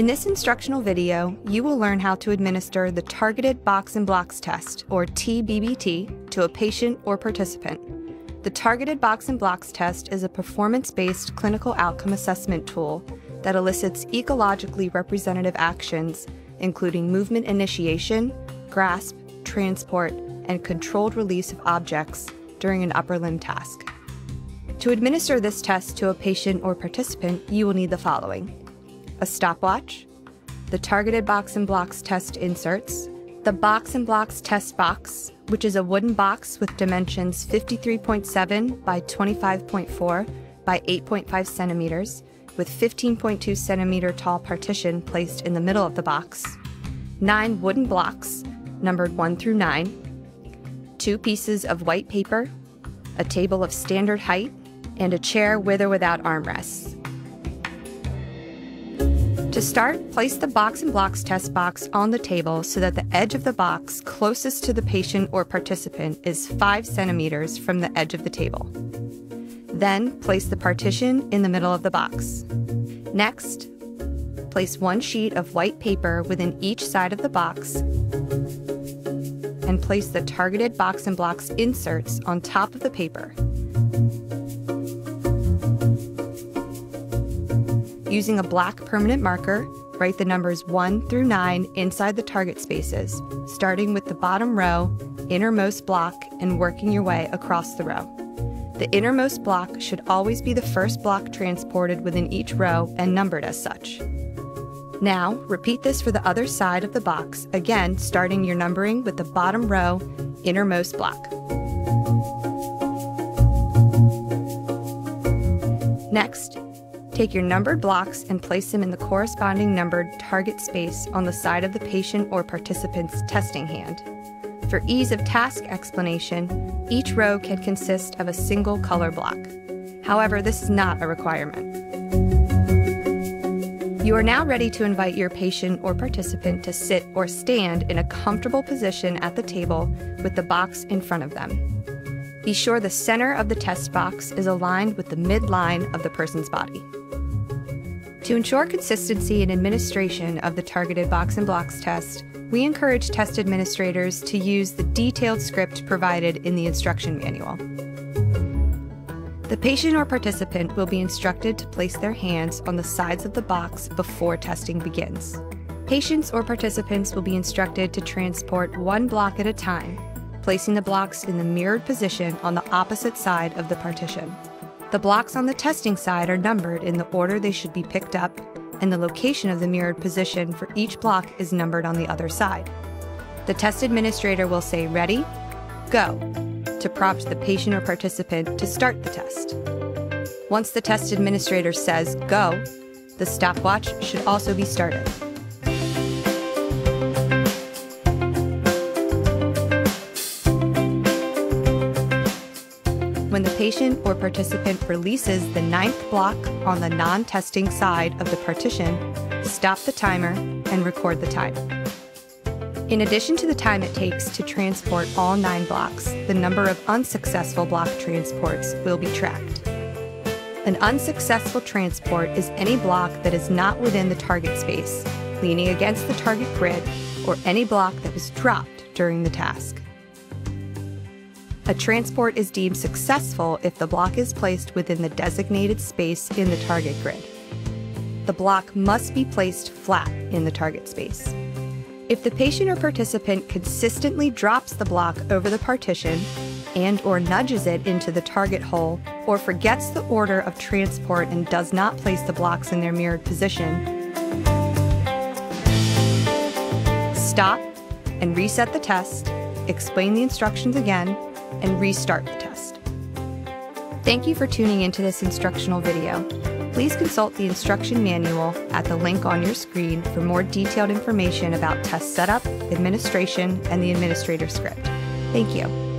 In this instructional video, you will learn how to administer the Targeted Box and Blocks Test, or TBBT, to a patient or participant. The Targeted Box and Blocks Test is a performance-based clinical outcome assessment tool that elicits ecologically representative actions, including movement initiation, grasp, transport, and controlled release of objects during an upper limb task. To administer this test to a patient or participant, you will need the following a stopwatch, the targeted box and blocks test inserts, the box and blocks test box, which is a wooden box with dimensions 53.7 by 25.4 by 8.5 centimeters, with 15.2 centimeter tall partition placed in the middle of the box, nine wooden blocks, numbered 1 through 9, two pieces of white paper, a table of standard height, and a chair with or without armrests. To start, place the box and blocks test box on the table so that the edge of the box closest to the patient or participant is 5 centimeters from the edge of the table. Then, place the partition in the middle of the box. Next, place one sheet of white paper within each side of the box and place the targeted box and blocks inserts on top of the paper. Using a black permanent marker, write the numbers 1 through 9 inside the target spaces, starting with the bottom row, innermost block, and working your way across the row. The innermost block should always be the first block transported within each row and numbered as such. Now, repeat this for the other side of the box, again starting your numbering with the bottom row, innermost block. Next, Take your numbered blocks and place them in the corresponding numbered target space on the side of the patient or participant's testing hand. For ease of task explanation, each row can consist of a single color block. However, this is not a requirement. You are now ready to invite your patient or participant to sit or stand in a comfortable position at the table with the box in front of them. Be sure the center of the test box is aligned with the midline of the person's body. To ensure consistency in administration of the targeted box and blocks test, we encourage test administrators to use the detailed script provided in the instruction manual. The patient or participant will be instructed to place their hands on the sides of the box before testing begins. Patients or participants will be instructed to transport one block at a time, placing the blocks in the mirrored position on the opposite side of the partition. The blocks on the testing side are numbered in the order they should be picked up, and the location of the mirrored position for each block is numbered on the other side. The test administrator will say, Ready? Go, to prompt the patient or participant to start the test. Once the test administrator says, Go, the stopwatch should also be started. When the patient or participant releases the ninth block on the non testing side of the partition, stop the timer and record the time. In addition to the time it takes to transport all nine blocks, the number of unsuccessful block transports will be tracked. An unsuccessful transport is any block that is not within the target space, leaning against the target grid, or any block that was dropped during the task. A transport is deemed successful if the block is placed within the designated space in the target grid. The block must be placed flat in the target space. If the patient or participant consistently drops the block over the partition and or nudges it into the target hole or forgets the order of transport and does not place the blocks in their mirrored position, stop and reset the test, explain the instructions again, and restart the test. Thank you for tuning into this instructional video. Please consult the instruction manual at the link on your screen for more detailed information about test setup, administration, and the administrator script. Thank you.